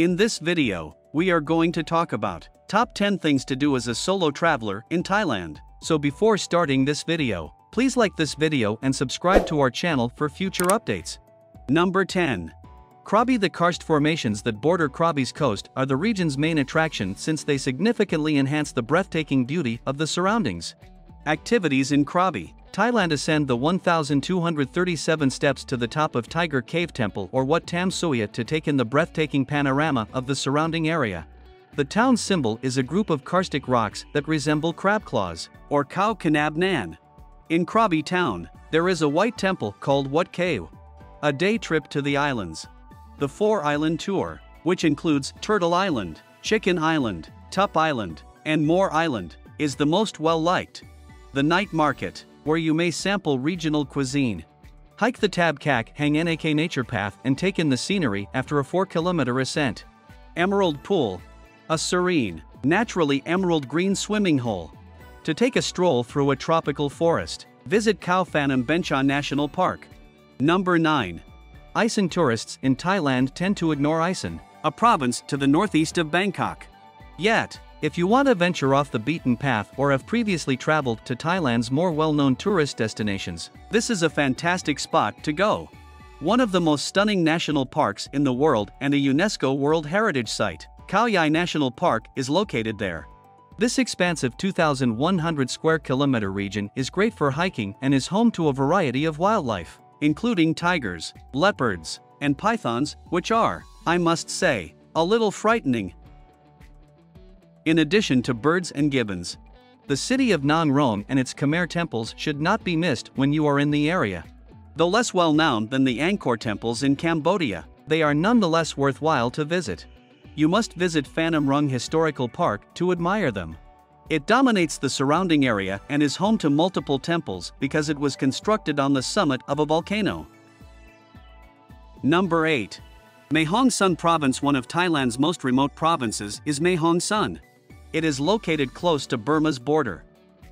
In this video, we are going to talk about top 10 things to do as a solo traveler in Thailand. So before starting this video, please like this video and subscribe to our channel for future updates. Number 10. Krabi The karst formations that border Krabi's coast are the region's main attraction since they significantly enhance the breathtaking beauty of the surroundings. Activities in Krabi Thailand ascend the 1,237 steps to the top of Tiger Cave Temple or Wat Tham Suea to take in the breathtaking panorama of the surrounding area. The town's symbol is a group of karstic rocks that resemble crab claws, or Khao Khanab Nam. In Krabi town, there is a white temple called Wat Kaew. A day trip to the islands. The four island tour, which includes Turtle Island, Chicken Island, Tup Island, and Moore Island, is the most well liked. The night market, where you may sample regional cuisine. Hike the Tab Kak Hang Nak Nature Path and take in the scenery after a 4 kilometer ascent. Emerald Pool. A serene, naturally emerald green swimming hole. To take a stroll through a tropical forest, visit Khao Phanom Bencha National Park. Number 9. Isan tourists in Thailand tend to ignore Isan, a province to the northeast of Bangkok. Yet, if you want to venture off the beaten path or have previously traveled to Thailand's more well-known tourist destinations, this is a fantastic spot to go. One of the most stunning national parks in the world and a UNESCO World Heritage Site, Khao Yai National Park is located there. This expansive 2,100 square kilometer region is great for hiking and is home to a variety of wildlife, including tigers, leopards, and pythons, which are, I must say, a little frightening in addition to birds and gibbons. The city of Nang Rong and its Khmer temples should not be missed when you are in the area. Though less well known than the Angkor temples in Cambodia, they are nonetheless worthwhile to visit. You must visit Phanom Rung Historical Park to admire them. It dominates the surrounding area and is home to multiple temples because it was constructed on the summit of a volcano. Number 8. Mae Hong Son Province One of Thailand's most remote provinces is Mae Hong Son. It is located close to Burma's border.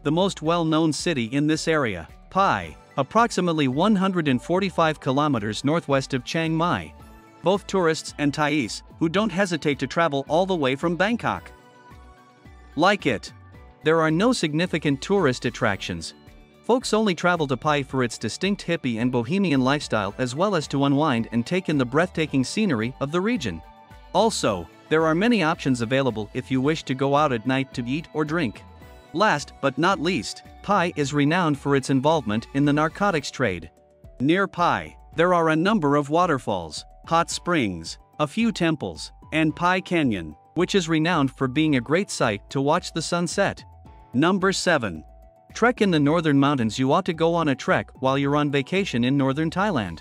The most well-known city in this area, Pai, approximately 145 kilometers northwest of Chiang Mai. Both tourists and Thais, who don't hesitate to travel all the way from Bangkok. Like it. There are no significant tourist attractions. Folks only travel to Pai for its distinct hippie and bohemian lifestyle as well as to unwind and take in the breathtaking scenery of the region. Also, there are many options available if you wish to go out at night to eat or drink. Last but not least, Pai is renowned for its involvement in the narcotics trade. Near Pai, there are a number of waterfalls, hot springs, a few temples, and Pai Canyon, which is renowned for being a great site to watch the sunset. Number 7. Trek in the northern mountains You ought to go on a trek while you're on vacation in northern Thailand.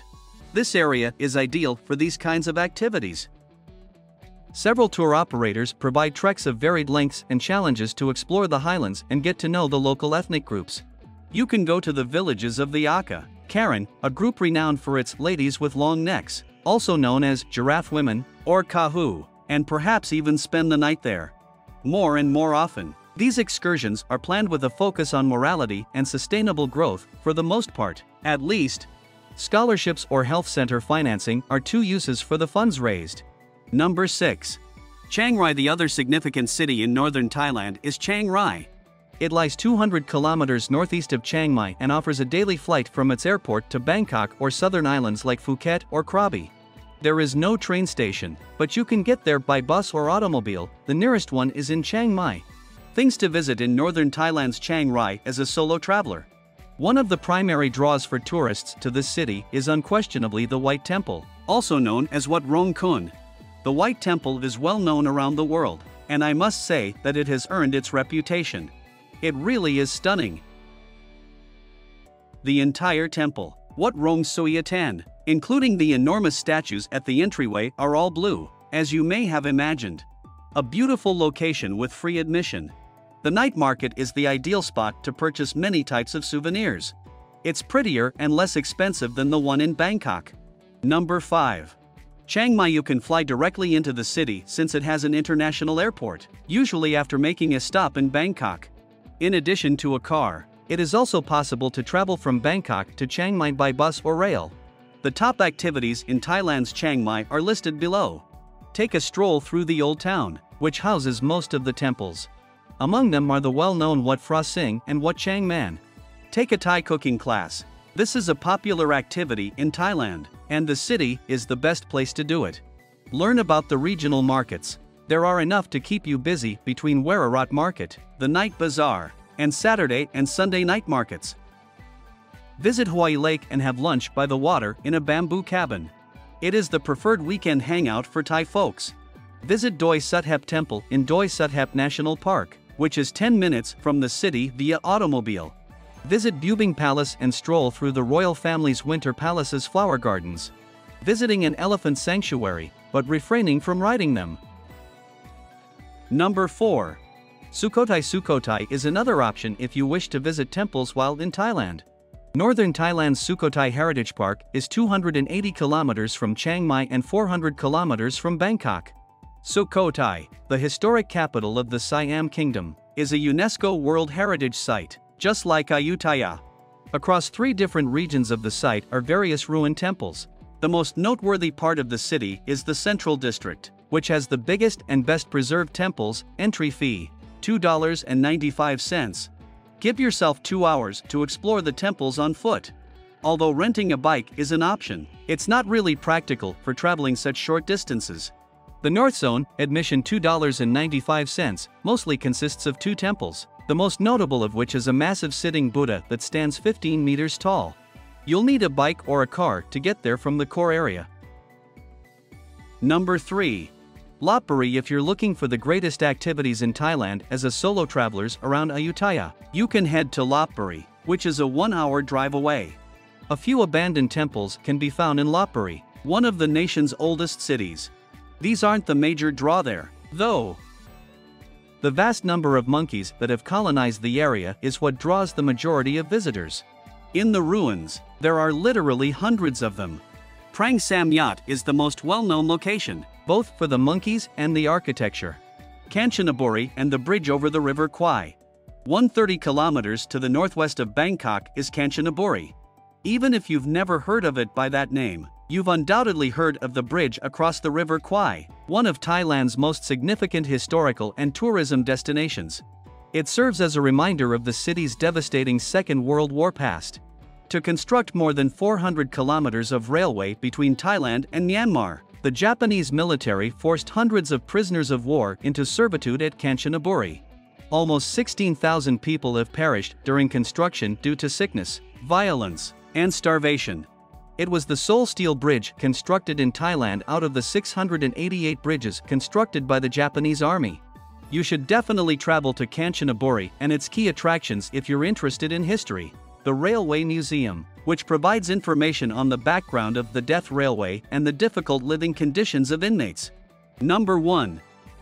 This area is ideal for these kinds of activities. Several tour operators provide treks of varied lengths and challenges to explore the highlands and get to know the local ethnic groups. You can go to the villages of the Akha, Karen, a group renowned for its ladies with long necks, also known as giraffe women, or Kahu, and perhaps even spend the night there. More and more often, these excursions are planned with a focus on morality and sustainable growth, for the most part, at least. Scholarships or health center financing are two uses for the funds raised. Number 6. Chiang Rai The other significant city in northern Thailand is Chiang Rai. It lies 200 kilometers northeast of Chiang Mai and offers a daily flight from its airport to Bangkok or southern islands like Phuket or Krabi. There is no train station, but you can get there by bus or automobile, the nearest one is in Chiang Mai. Things to visit in northern Thailand's Chiang Rai as a solo traveler. One of the primary draws for tourists to this city is unquestionably the White Temple, also known as Wat Rong Khun. The White Temple is well known around the world, and I must say that it has earned its reputation. It really is stunning. The entire temple, Wat Rong Suea Ten, including the enormous statues at the entryway, are all blue, as you may have imagined. A beautiful location with free admission. The night market is the ideal spot to purchase many types of souvenirs. It's prettier and less expensive than the one in Bangkok. Number 5. Chiang Mai you can fly directly into the city since it has an international airport, usually after making a stop in Bangkok. In addition to a car, it is also possible to travel from Bangkok to Chiang Mai by bus or rail. The top activities in Thailand's Chiang Mai are listed below. take a stroll through the old town, which houses most of the temples. Among them are the well-known Wat Phra Sing and Wat Chang Man. Take a Thai cooking class. This is a popular activity in Thailand, and the city is the best place to do it. Learn about the regional markets. There are enough to keep you busy between Warorot Market, the night bazaar, and Saturday and Sunday night markets. Visit Hawaii Lake and have lunch by the water in a bamboo cabin. It is the preferred weekend hangout for Thai folks. Visit Doi Suthep Temple in Doi Suthep National Park, which is 10 minutes from the city via automobile. Visit Bhubing Palace and stroll through the royal family's winter palace's flower gardens. Visiting an elephant sanctuary, but refraining from riding them. Number 4. Sukhothai Sukhothai is another option if you wish to visit temples while in Thailand. Northern Thailand's Sukhothai Heritage Park is 280 kilometers from Chiang Mai and 400 kilometers from Bangkok. Sukhothai, the historic capital of the Siam Kingdom, is a UNESCO World Heritage Site, just like Ayutthaya. Across three different regions of the site are various ruined temples. The most noteworthy part of the city is the Central District, which has the biggest and best preserved temples, entry fee, $2.95, Give yourself two hours to explore the temples on foot. Although renting a bike is an option, it's not really practical for traveling such short distances. The North Zone, admission $2.95, mostly consists of two temples, the most notable of which is a massive sitting Buddha that stands 15 meters tall. You'll need a bike or a car to get there from the core area. Number 3. Lopburi if you're looking for the greatest activities in Thailand as a solo travelers around Ayutthaya, you can head to Lopburi, which is a one-hour drive away. A few abandoned temples can be found in Lopburi, one of the nation's oldest cities. These aren't the major draw there, though. The vast number of monkeys that have colonized the area is what draws the majority of visitors. In the ruins, there are literally hundreds of them. Prang Sam Yot is the most well-known location, both for the monkeys and the architecture. Kanchanaburi and the bridge over the river Kwai. 130 kilometers to the northwest of Bangkok is Kanchanaburi. Even if you've never heard of it by that name, you've undoubtedly heard of the bridge across the river Kwai, one of Thailand's most significant historical and tourism destinations. It serves as a reminder of the city's devastating Second World War past. To construct more than 400 kilometers of railway between Thailand and Myanmar, the Japanese military forced hundreds of prisoners of war into servitude at Kanchanaburi. Almost 16,000 people have perished during construction due to sickness, violence, and starvation. It was the sole steel bridge constructed in Thailand out of the 688 bridges constructed by the Japanese army. You should definitely travel to Kanchanaburi and its key attractions if you're interested in history. The Railway Museum, which provides information on the background of the death railway and the difficult living conditions of inmates. Number 1.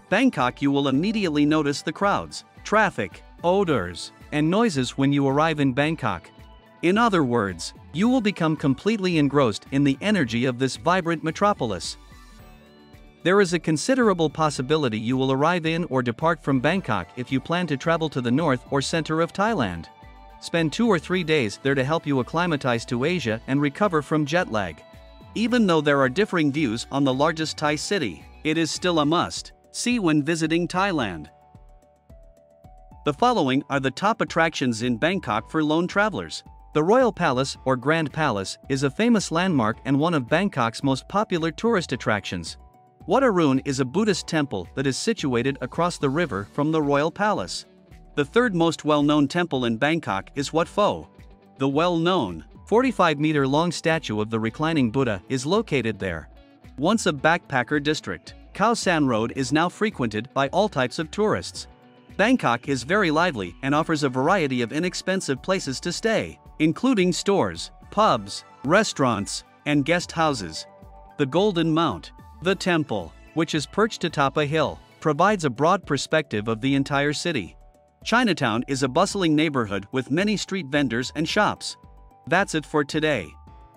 Bangkok You will immediately notice the crowds, traffic, odors, and noises when you arrive in Bangkok. In other words, you will become completely engrossed in the energy of this vibrant metropolis. There is a considerable possibility you will arrive in or depart from Bangkok if you plan to travel to the north or center of Thailand. Spend two or three days there to help you acclimatize to Asia and recover from jet lag. Even though there are differing views on the largest Thai city, it is still a must see when visiting Thailand. The following are the top attractions in Bangkok for lone travelers. The Royal Palace or Grand Palace is a famous landmark and one of Bangkok's most popular tourist attractions. Wat Arun is a Buddhist temple that is situated across the river from the Royal Palace. The third most well-known temple in Bangkok is Wat Pho. The well-known, 45-meter-long statue of the reclining Buddha is located there. Once a backpacker district, Khao San Road is now frequented by all types of tourists. Bangkok is very lively and offers a variety of inexpensive places to stay, including stores, pubs, restaurants, and guest houses. The Golden Mount, the temple, which is perched atop a hill, provides a broad perspective of the entire city. Chinatown is a bustling neighborhood with many street vendors and shops. That's it for today.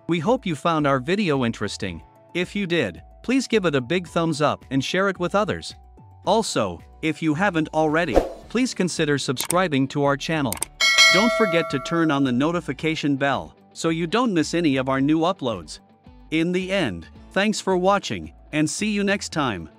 We hope you found our video interesting. If you did, please give it a big thumbs up and share it with others. Also, if you haven't already, please consider subscribing to our channel. Don't forget to turn on the notification bell so you don't miss any of our new uploads. In the end, thanks for watching and see you next time.